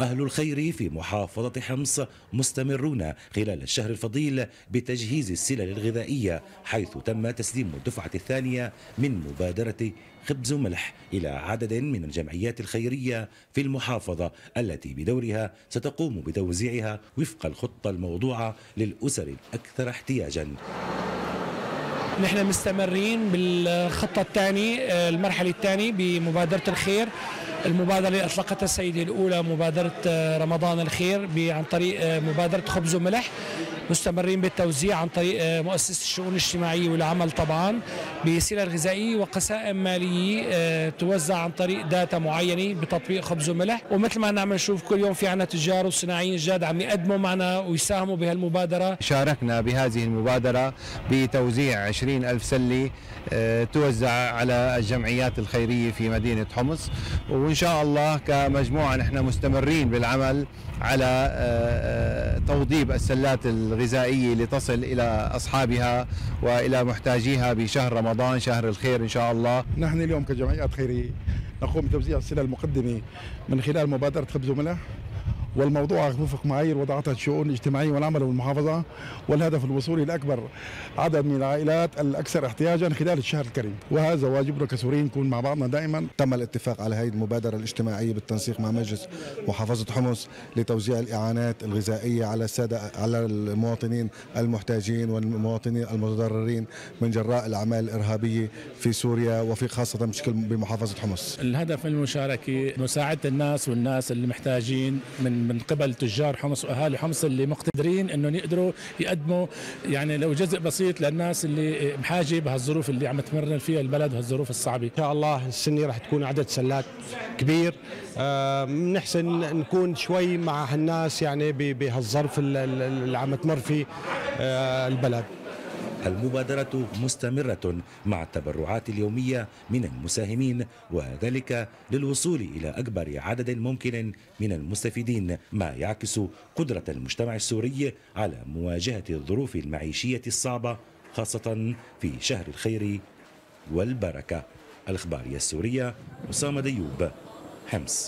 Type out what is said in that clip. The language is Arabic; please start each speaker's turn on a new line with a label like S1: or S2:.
S1: أهل الخير في محافظة حمص مستمرون خلال الشهر الفضيل بتجهيز السلل الغذائية حيث تم تسليم الدفعة الثانية من مبادرة خبز وملح إلى عدد من الجمعيات الخيرية في المحافظة التي بدورها ستقوم بتوزيعها وفق الخطة الموضوعة للأسر الأكثر احتياجا.
S2: نحن مستمرين بالخطة الثانية المرحلة الثانية بمبادرة الخير. المبادرة اللي أطلقتها السيدة الأولى مبادرة رمضان الخير عن طريق مبادرة خبز وملح مستمرين بالتوزيع عن طريق مؤسسة الشؤون الاجتماعية والعمل طبعا بسلع غذائية وقسائم مالية توزع عن طريق داتا معينة بتطبيق خبز وملح. ومثل ما نعم نشوف كل يوم في عنا تجار وصناعيين جاد عم يقدموا معنا ويساهموا بهالمبادرة.
S3: شاركنا بهذه المبادرة بتوزيع 20 ألف سلة توزع على الجمعيات الخيرية في مدينة حمص. وإن شاء الله كمجموعة نحن مستمرين بالعمل على توضيب السلات الغذائية لتصل إلى أصحابها وإلى محتاجيها بشهر رمضان شهر الخير إن شاء الله.
S4: نحن اليوم كجمعيات خيرية نقوم بتوزيع السلة المقدمة من خلال مبادرة خبز وملح. والموضوع وفق معايير وضعتها الشؤون الاجتماعية والعمل والمحافظة والهدف الوصولي لأكبر عدد من العائلات الأكثر احتياجا خلال الشهر الكريم. وهذا واجبنا كسوريين نكون مع بعضنا دائما.
S5: تم الاتفاق على هذه المبادرة الاجتماعية بالتنسيق مع مجلس محافظة حمص لتوزيع الإعانات الغذائية على السادة على المواطنين المحتاجين والمواطنين المتضررين من جراء الأعمال الإرهابية في سوريا وفي خاصة بشكل بمحافظة حمص.
S6: الهدف من المشاركة مساعدة الناس والناس اللي محتاجين من من قبل تجار حمص وأهالي حمص اللي مقتدرين انه يقدروا يقدموا يعني لو جزء بسيط للناس اللي بحاجه بهالظروف اللي عم تمرنا فيها البلد وهالظروف الصعبة.
S7: إن شاء الله السنة راح تكون عدد سلات كبير بنحسن آه نكون شوي مع هالناس يعني بهالظرف اللي عم تمر فيه آه البلد.
S1: المبادرة مستمرة مع التبرعات اليومية من المساهمين وذلك للوصول إلى أكبر عدد ممكن من المستفيدين ما يعكس قدرة المجتمع السوري على مواجهة الظروف المعيشية الصعبة خاصة في شهر الخير والبركة. الإخبارية السورية أسامة ديوب حمص.